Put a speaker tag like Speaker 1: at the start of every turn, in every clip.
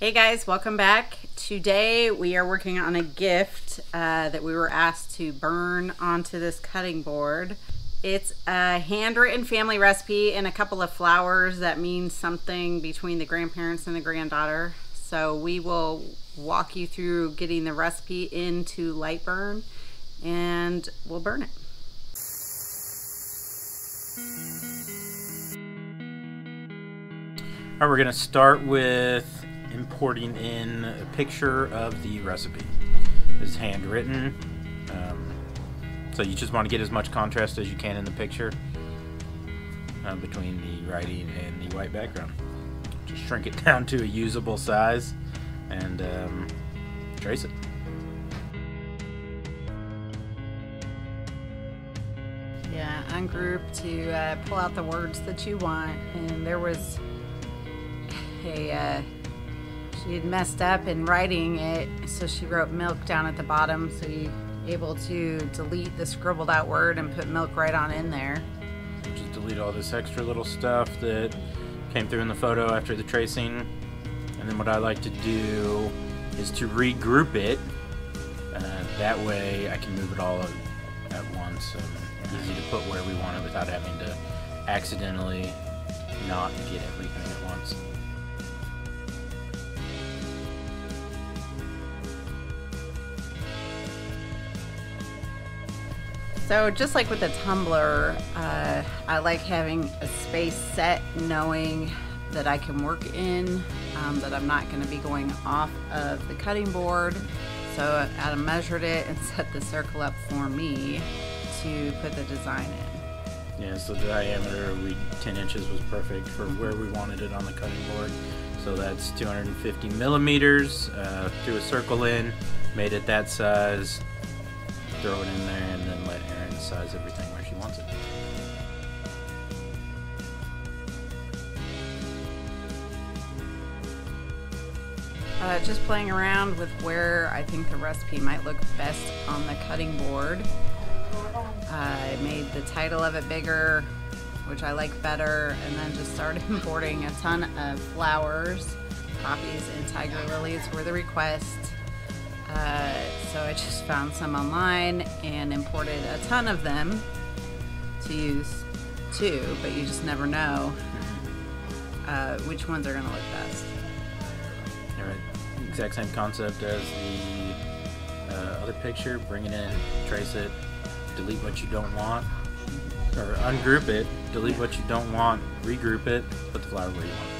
Speaker 1: Hey guys, welcome back. Today we are working on a gift uh, that we were asked to burn onto this cutting board. It's a handwritten family recipe and a couple of flowers that mean something between the grandparents and the granddaughter. So we will walk you through getting the recipe into Lightburn and we'll burn it.
Speaker 2: All right, we're gonna start with importing in a picture of the recipe. It's handwritten, um, so you just want to get as much contrast as you can in the picture uh, between the writing and the white background. Just shrink it down to a usable size and um, trace it.
Speaker 1: Yeah, ungroup to uh, pull out the words that you want. And there was a uh, she had messed up in writing it, so she wrote milk down at the bottom. So you're able to delete the scribbled out word and put milk right on in there.
Speaker 2: Just delete all this extra little stuff that came through in the photo after the tracing. And then what I like to do is to regroup it. Uh, that way I can move it all at once and easy to put where we want it without having to accidentally not get everything at once.
Speaker 1: So just like with the tumbler, uh, I like having a space set knowing that I can work in, um, that I'm not going to be going off of the cutting board. So I measured it and set the circle up for me to put the design in.
Speaker 2: Yeah, so the diameter, we 10 inches was perfect for where we wanted it on the cutting board. So that's 250 millimeters. Uh, threw a circle in, made it that size, throw it in there, and then let Erin size everything where she wants it.
Speaker 1: Uh, just playing around with where I think the recipe might look best on the cutting board. I made the title of it bigger, which I like better, and then just started importing a ton of flowers. Poppies and tiger lilies were the request. Uh, so I just found some online and imported a ton of them to use too, but you just never know uh, which ones are going to look best.
Speaker 2: All right, exact same concept as the uh, other picture. Bring it in, trace it, delete what you don't want, or ungroup it, delete what you don't want, regroup it, put the flower where you want.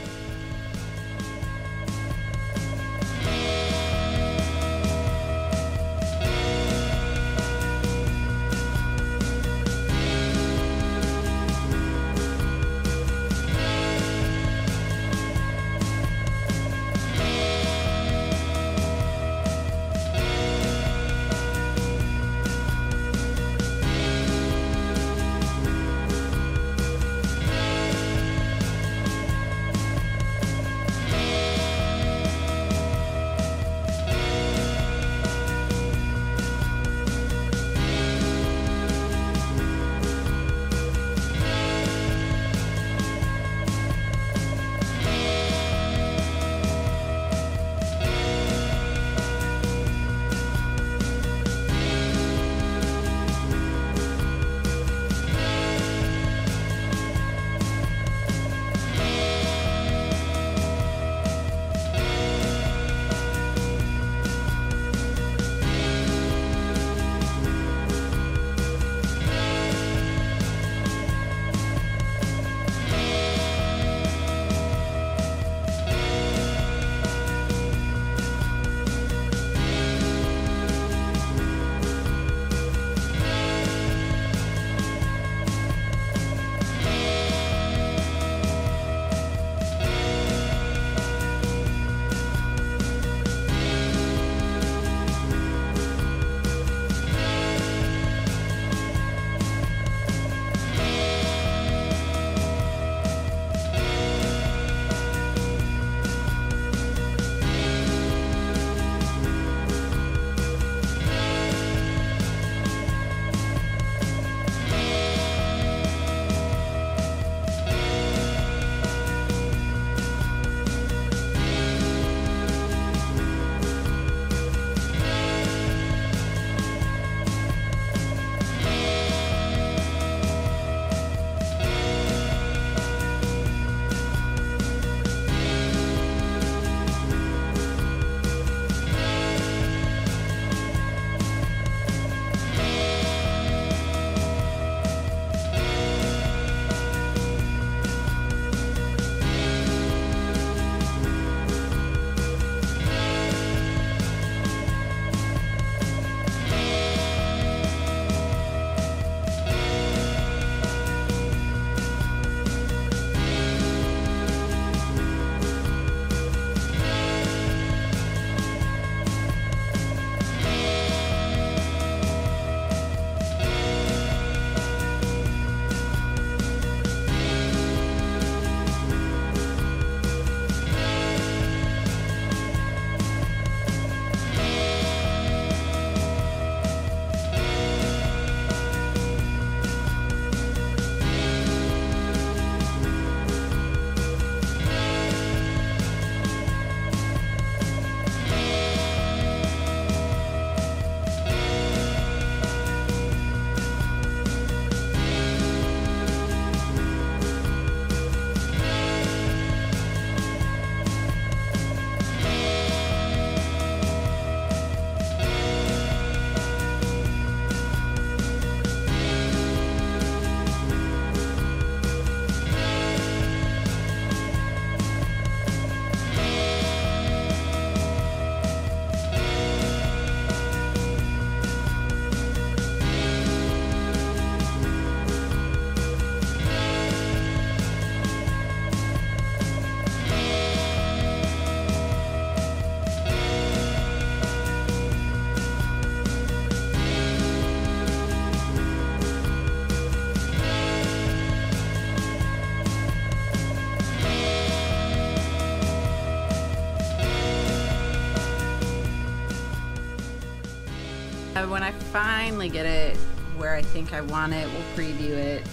Speaker 1: When I finally get it where I think I want it, we'll preview it,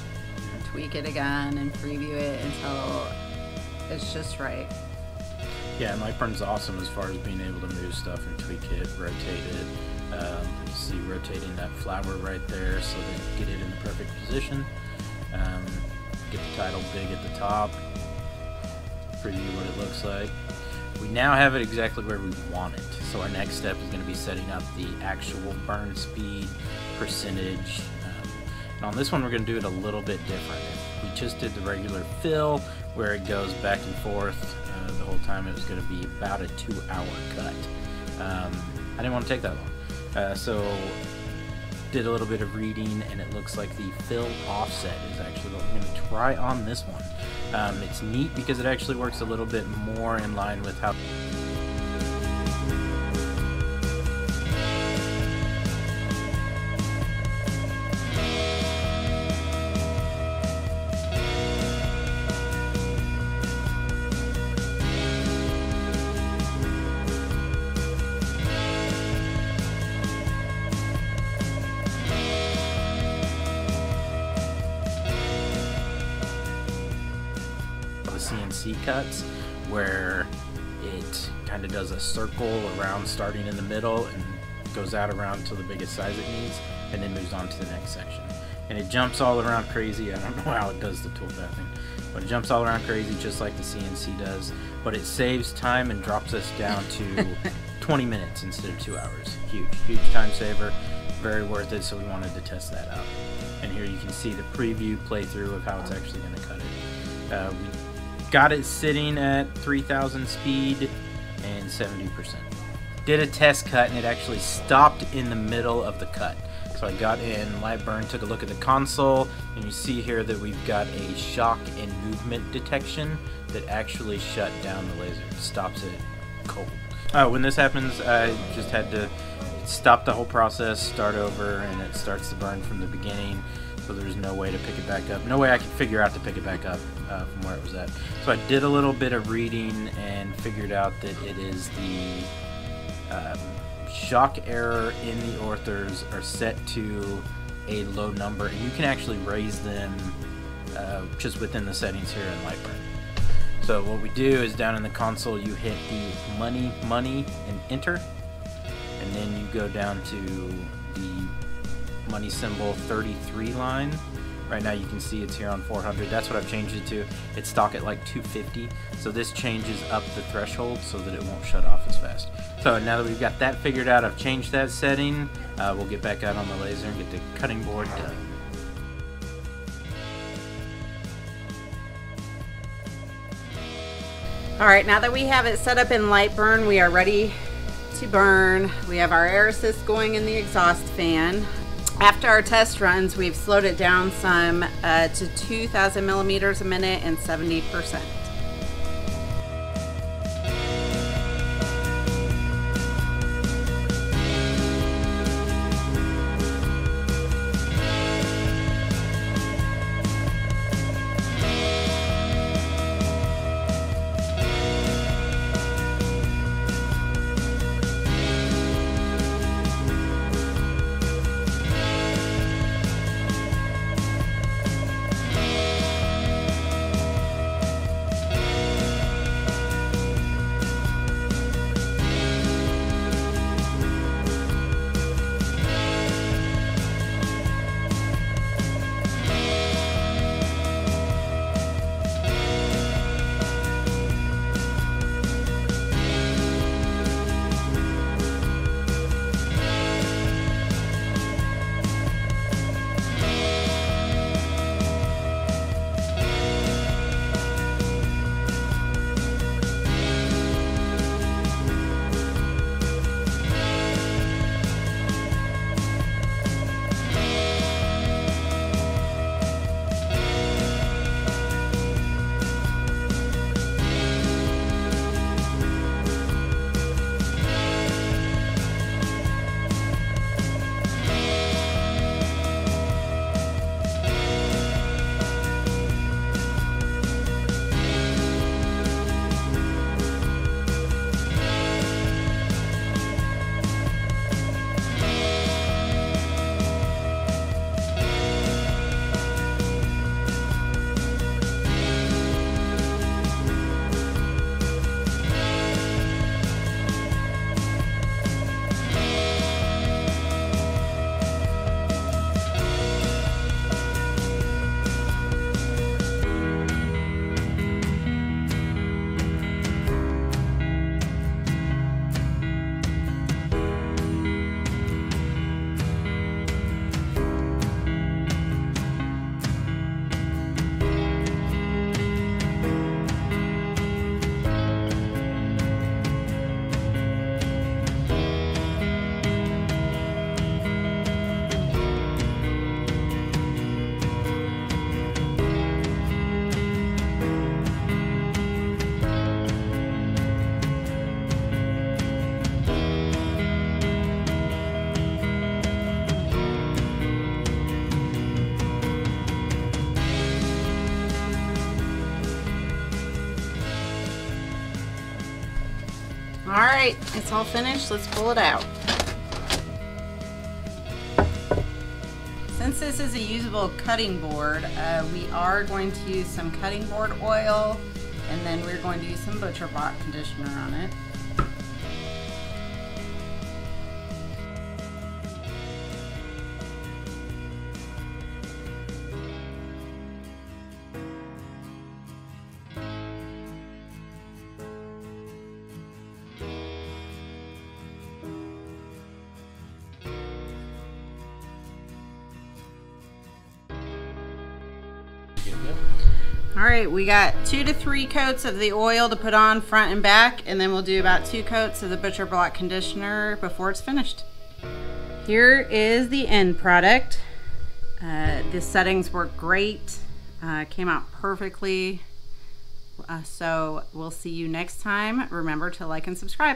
Speaker 1: tweak it again, and preview it until it's just right.
Speaker 2: Yeah, and Lightburn's awesome as far as being able to move stuff and tweak it, rotate it. Um, see rotating that flower right there so that get it in the perfect position. Um, get the title big at the top. Preview what it looks like. We now have it exactly where we want it. So our next step is going to be setting up the actual burn speed percentage. Um, and on this one, we're going to do it a little bit different. We just did the regular fill where it goes back and forth uh, the whole time. It was going to be about a two-hour cut. Um, I didn't want to take that long. Uh, so did a little bit of reading and it looks like the fill offset is actually what we're going to try on this one. Um, it's neat because it actually works a little bit more in line with how cuts where it kind of does a circle around starting in the middle and goes out around to the biggest size it needs and then moves on to the next section. And it jumps all around crazy. I don't know how it does the toolpath thing, but it jumps all around crazy just like the CNC does. But it saves time and drops us down to 20 minutes instead of two hours. Huge, huge time saver. Very worth it. So we wanted to test that out. And here you can see the preview playthrough of how it's actually going to cut it. Uh, we got it sitting at 3000 speed and 70%. Did a test cut and it actually stopped in the middle of the cut. So I got in Lightburn, took a look at the console, and you see here that we've got a shock and movement detection that actually shut down the laser. It stops it cold. Uh, when this happens, I just had to stop the whole process, start over, and it starts to burn from the beginning so there's no way to pick it back up. No way I could figure out to pick it back up uh, from where it was at. So I did a little bit of reading and figured out that it is the um, shock error in the Orturs are set to a low number, and you can actually raise them uh, just within the settings here in Lightburn. So what we do is down in the console, you hit the money, money, and enter, and then you go down to the money symbol 33 line. Right now you can see it's here on 400. That's what I've changed it to. It's stock at like 250. So this changes up the threshold so that it won't shut off as fast. So now that we've got that figured out, I've changed that setting. Uh, we'll get back out on the laser and get the cutting board done.
Speaker 1: All right, now that we have it set up in Lightburn, we are ready to burn. We have our air assist going in the exhaust fan. After our test runs, we've slowed it down some uh, to 2,000 millimeters a minute and 70%. All right, it's all finished. Let's pull it out. Since this is a usable cutting board, uh, we are going to use some cutting board oil and then we're going to use some Butcher Block conditioner on it. All right, we got two to three coats of the oil to put on front and back, and then we'll do about two coats of the Butcher Block conditioner before it's finished. Here is the end product. Uh, the settings work great, uh, came out perfectly. Uh, so we'll see you next time. Remember to like and subscribe.